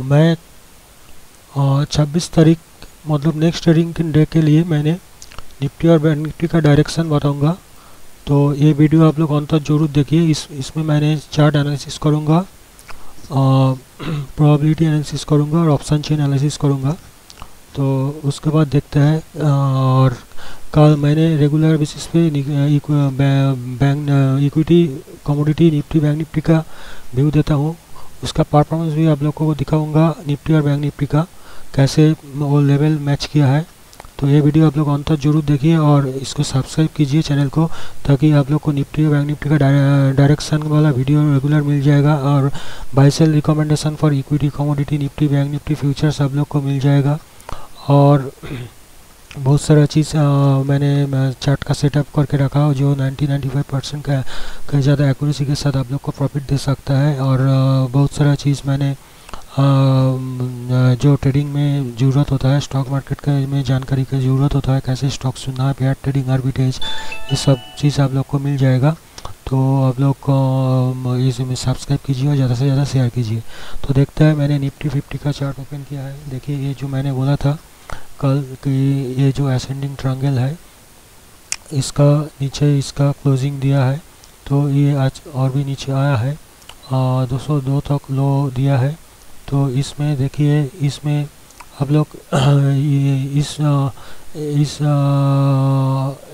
मैं छब्बीस तारीख मतलब नेक्स्ट ट्रेडिंग डे के लिए मैंने निफ्टी और बैंक निफ्टी का डायरेक्शन बताऊँगा। तो ये वीडियो आप लोग अंत ज़रूर देखिए। इस, इसमें मैंने चार्ट एनालिसिस करूँगा प्रोबेबिलिटी एनालिसिस करूँगा, और ऑप्शन चेन एनालिसिस करूँगा। तो उसके बाद देखते हैं, और कल मैंने रेगुलर बेसिस पे bank equity commodity Nifty, bank Nifty का व्यू देता हूँ। उसका परफॉर्मेंस भी आप लोगों को दिखाऊँगा, निफ्टी और बैंक निफ्टी का, कैसे वो लेवल मैच किया है। तो ये वीडियो आप लोग अंत ज़रूर देखिए और इसको सब्सक्राइब कीजिए चैनल को, ताकि आप लोग को निफ्टी और बैंक निफ्टी का डायरेक्शन वाला वीडियो रेगुलर मिल जाएगा और buy sell recommendation for equity commodity Nifty, bank Nifty futures आप लोग को मिल जाएगा। और बहुत सारा चीज़ मैंने चार्ट का सेटअप करके रखा जो 90-95 परसेंट का कहीं ज़्यादा एक्यूरेसी के साथ आप लोग को प्रॉफिट दे सकता है। और बहुत सारा चीज़ मैंने जो ट्रेडिंग में ज़रूरत होता है स्टॉक मार्केट के में जानकारी की ज़रूरत होता है, कैसे स्टॉक सुनना है ट्रेडिंग आर्बिटेज ये सब चीज़ आप लोग को मिल जाएगा। तो आप लोग इसमें सब्सक्राइब कीजिए और ज़्यादा से ज़्यादा शेयर कीजिए। तो देखते हैं, मैंने निफ्टी फिफ्टी का चार्ट ओपन किया है। देखिए, ये जो मैंने बोला था कल कि ये जो असेंडिंग ट्रायंगल है, इसका नीचे इसका क्लोजिंग दिया है तो ये आज और भी नीचे आया है दो सौ दो तक लो दिया है तो इसमें देखिए, इसमें आप लोग इस इस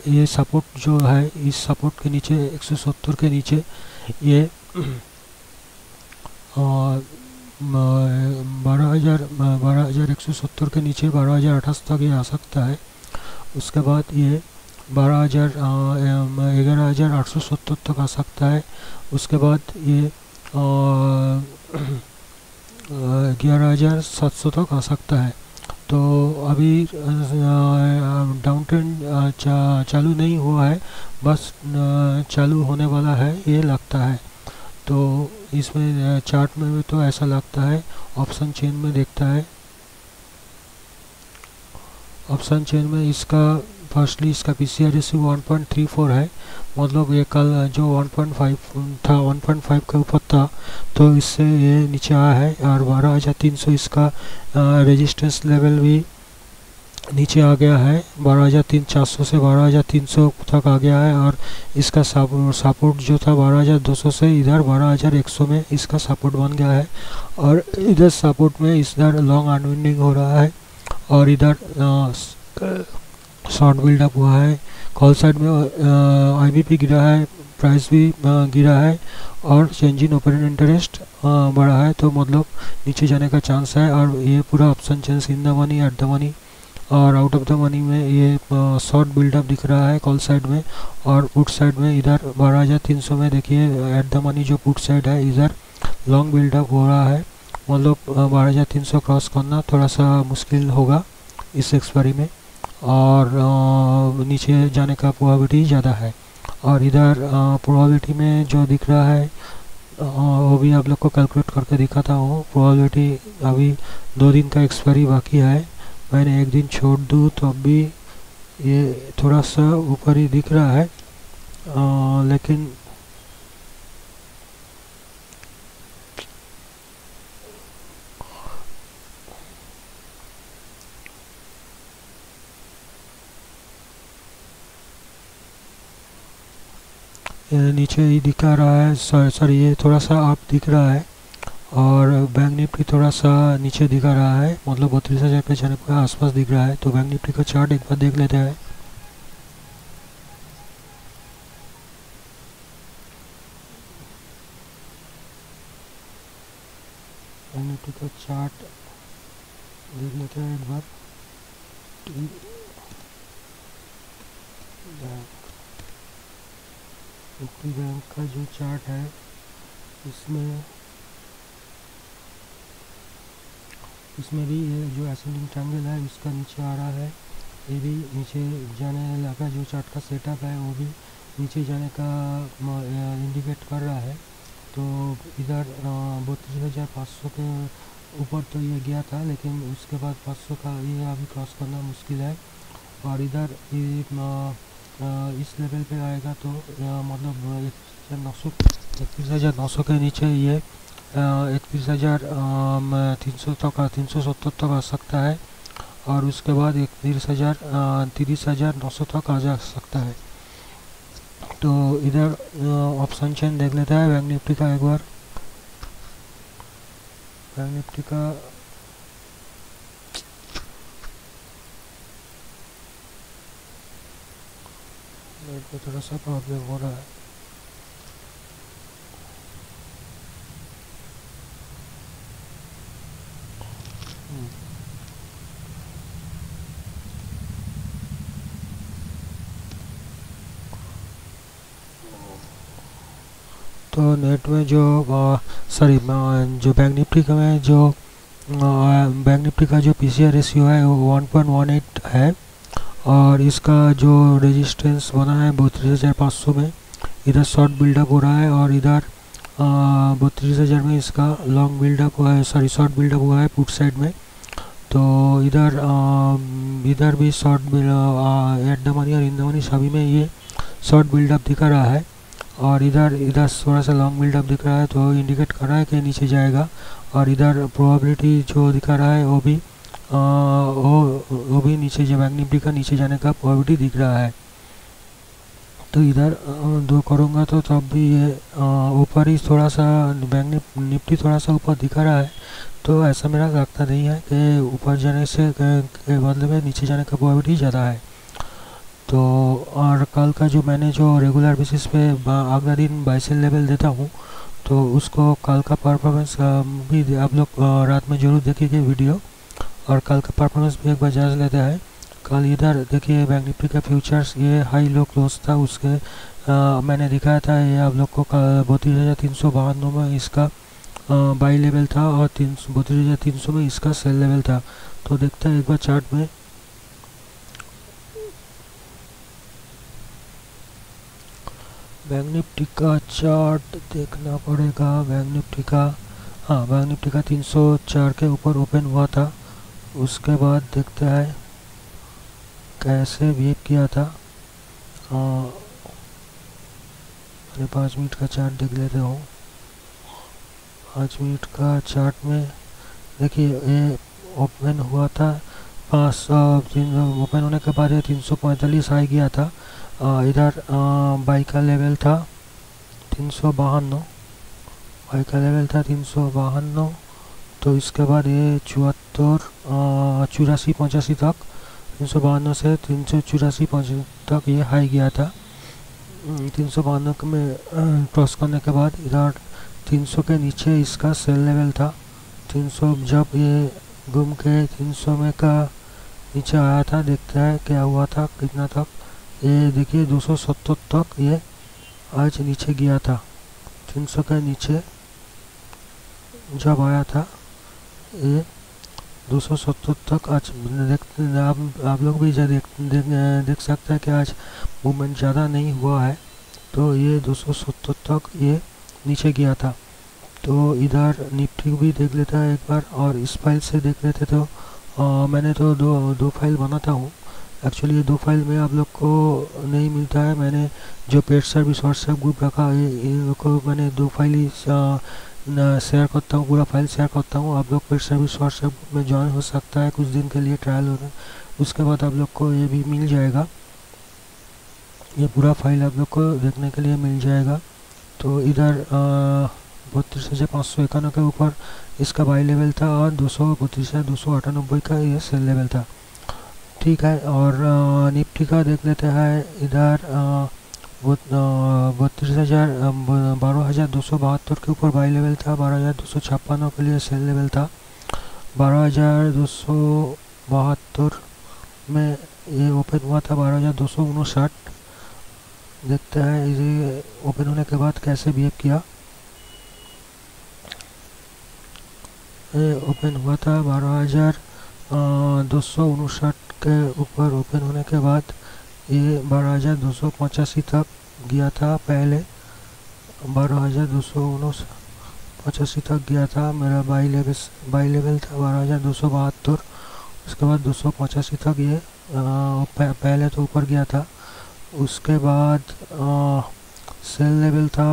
ये सपोर्ट जो है, इस सपोर्ट के नीचे 170 के नीचे, ये बारह हज़ार बारह हज़ार एक सौ सत्तर के नीचे बारह हज़ार अठासी तक ये आ सकता है। उसके बाद ये बारह हज़ार ग्यारह हज़ार आठ सौ सत्तर तक आ सकता है। उसके बाद ये ग्यारह हज़ार सात सौ तक आ सकता है। तो अभी डाउन ट्रेंड चा, चालू नहीं हुआ है। बस चालू होने वाला है ये लगता है। तो इसमें चार्ट में भी तो ऐसा लगता है ऑप्शन चेन में देखता है। ऑप्शन चेन में इसका फर्स्टली इसका P C R one point three four है। मतलब ये कल जो 1.5 था 1.5 के ऊपर था तो इससे ये नीचे आया है, और बारह हज़ार तीन सौ इसका रेजिस्टेंस लेवल भी नीचे आ गया है। बारह हज़ार तीन चार सौ से बारह हज़ार तीन सौ तक आ गया है और इसका सपोर्ट जो था बारह हज़ार दो सौ से इधर बारह हज़ार एक सौ में इसका सपोर्ट बन गया है। और इधर सपोर्ट में इधर लॉन्ग अनविंडिंग हो रहा है और इधर शॉर्ट बिल्डअप हुआ है। कॉल साइड में आईबीपी गिरा है प्राइस भी गिरा है और चेंज इन ओपन इंटरेस्ट बढ़ा है। तो मतलब नीचे जाने का चांस है और ये पूरा option change in the money at the money और आउट ऑफ़ द मनी में ये शॉर्ट बिल्डअप दिख रहा है कॉल साइड में और पुट साइड में इधर बारह हज़ार तीन सौ में देखिए एट द मनी जो पुट साइड है, इधर लॉन्ग बिल्डअप हो रहा है। मतलब बारह हज़ार तीन सौ क्रॉस करना थोड़ा सा मुश्किल होगा इस एक्सपायरी में और नीचे जाने का प्रोबेबिलिटी ज़्यादा है। और इधर प्रोबेबिलिटी में जो दिख रहा है वो भी आप लोग को कैलकुलेट करके दिखाता हूँ प्रोबेबिलिटी अभी दो दिन का एक्सपायरी बाकी है। मैंने एक दिन छोड़ दूँ तो अभी ये थोड़ा सा ऊपर ही दिख रहा है। आ, लेकिन नीचे ही दिखा रहा है सॉरी ये थोड़ा सा आप दिख रहा है। और बैंक निफ्टी थोड़ा सा नीचे दिखा रहा है मतलब बत्तीस हज़ार पे जाने पर आसपास दिख रहा है तो बैंक निफ्टी का चार्ट एक बार देख लेते हैं। बैंक निफ्टी का चार्ट देख लेते हैं एक बार। बैंक का जो चार्ट है, इसमें इसमें भी ये जो एसेंडिंग ट्रायंगल है, उसका नीचे आ रहा है। ये भी नीचे जाने लगा जो चार्ट का सेटअप है, वो भी नीचे जाने का इंडिकेट कर रहा है। तो इधर बत्तीस हज़ार पाँच सौ के ऊपर तो ये गया था, लेकिन उसके बाद पाँच सौ का ये अभी क्रॉस करना मुश्किल है। और इधर ये इस लेवल पे आएगा तो मतलब एक नौ सौ, इकतीस हज़ार नौ सौ के नीचे ये इकतीस हज़ार तीन सौ तक, तीन सौ सत्तर तक आ सकता है और उसके बाद इकतीस हज़ार तीस हज़ार नौ सौ तक आ जा सकता है। तो इधर ऑप्शन चेन देख लेता है बैंक निफ्टी का एक बार। बैंक निफ्टी को थोड़ा सा प्रॉब्लम हो रहा है। तो नेट में जो सॉरी जो बैंक निफ्टी का में जो बैंक निफ्टी का जो पी सी रेशियो है, वो वन पॉइंट वन एट है। और इसका जो रेजिस्टेंस बना है, बत्तीस हज़ार पाँच सौ में, इधर शॉर्ट बिल्डअप हो रहा है और इधर बत्तीस हज़ार में इसका लॉन्ग बिल्डअप हुआ है सॉरी शॉर्ट बिल्डअप हुआ है पुट साइड में। तो इधर इधर भी शॉर्ट एट द मनी और इन द मनी सभी में ये शॉर्ट बिल्डअप दिखा रहा है। और इधर इधर थोड़ा सा लॉन्ग बिल्डअप दिख रहा है तो इंडिकेट कर रहा है कि नीचे जाएगा। और इधर प्रोबेबिलिटी जो दिखा रहा है वो भी आ, वो वो भी नीचे जो बैंक निफ्टी का नीचे जाने का प्रोबेबिलिटी दिख रहा है। तो इधर दो करूँगा तो तब भी ये ऊपर ही थोड़ा सा बैंक निफ्टी थोड़ा सा ऊपर दिखा रहा है। तो ऐसा मेरा लगता नहीं है कि ऊपर जाने से के बदले में नीचे जाने का प्रोबेबिलिटी ज़्यादा है। तो और कल का जो मैंने जो रेगुलर बेसिस पे अगला दिन बाईसेल लेवल देता हूँ तो उसको कल का परफॉर्मेंस भी आप लोग रात में ज़रूर देखिए वीडियो और कल का परफॉर्मेंस भी एक बार जाँच लेता है। कल इधर देखिए बैंक निफ्टी का फ्यूचर्स ये हाई लो क्लोज था उसके आ, मैंने दिखाया था ये आप लोग को कल बत्तीस हज़ार तीन सौ बानवे में इसका बाई लेवल था और तीन बत्तीस हज़ार तीन सौ में इसका सेल लेवल था। तो देखते हैं एक बार चार्ट में। बैंक निफ्टी का चार्ट देखना पड़ेगा। बैंक निफ्टी का हाँ बैंक निफ्टी का 304 के ऊपर ओपन हुआ था। उसके बाद देखते हैं कैसे बिहेव किया था। मैंने पाँच मिनट का चार्ट देख लेते हूँ। पाँच मिनट का चार्ट में देखिए, ये ओपन हुआ था। पाँच सौ ओपन होने के बाद ये तीन सौ पैंतालीस आ गया था। इधर बाई का लेवल था तीन सौ बाहन्नो बाइक का लेवल था तीन सौ बाहन्नो तो इसके बाद ये चौहत्तर चौरासी पचासी तक, तीन सौ बावन्न से तीन सौ चौरासी पचासी तक ये हाई गया था। तीन सौ बावन्न में क्रॉस करने के बाद इधर तीन सौ के नीचे इसका सेल लेवल था। तीन सौ जब ये घूम के तीन सौ में का नीचे आया था, देखते हैं क्या हुआ था, कितना तक ये देखिए 270 तक ये आज नीचे गया था। 300 के नीचे जब आया था ये 270 तक आज देख आप आप लोग भी देख देख, देख सकते हैं कि आज मूवमेंट ज़्यादा नहीं हुआ है। तो ये 270 तक ये नीचे गया था। तो इधर निफ्टी भी देख लेता है एक बार और इस फ़ाइल से देख लेते तो आ, मैंने तो दो दो फ़ाइल बनाता हूँ। एक्चुअली ये दो फ़ाइल में आप लोग को नहीं मिलता है। मैंने जो पेड सर्विस व्हाट्सएप ग्रुप रखा है इन को मैंने दो फ़ाइल ही शेयर करता हूँ, पूरा फ़ाइल शेयर करता हूँ। आप लोग पेड सर्विस व्हाट्सएप ग्रुप में ज्वाइन हो सकता है कुछ दिन के लिए ट्रायल होना। उसके बाद आप लोग को ये भी मिल जाएगा। ये पूरा फ़ाइल आप लोग को देखने के लिए मिल जाएगा। तो इधर बत्तीस हज़ार पाँच सौ इक्यानवे के ऊपर इसका बाई लेवल था और दो सौ बत्तीस हज़ार दो सौ अठानबे का ये सेल लेवल था। ठीक है और निफ्टी का देख लेते हैं इधर बत्तीस हज़ार बारह हज़ार दो सौ बहत्तर के ऊपर बाई लेवल था, बारह हज़ार दो सौ छप्पन के लिए सेल लेवल था। बारह हज़ार दो सौ बहत्तर में ये ओपन हुआ था, बारह हज़ार दो सौ उनसठ। देखते हैं इसे ओपन होने के बाद कैसे बिहेव किया। ये ओपन हुआ था, बारह हज़ार दो सौ उनसठ। के ऊपर ओपन होने के बाद ये बारह हज़ार दो सौ पचासी तक गया था पहले। बारह हज़ार दो सौ पचासी तक गया था मेरा बाई लेवल बाई लेवल था बारह हज़ार दो सौ बहत्तर। उसके बाद दो सौ पचासी तक ये पहले तो ऊपर गया था। उसके बाद सेल लेवल था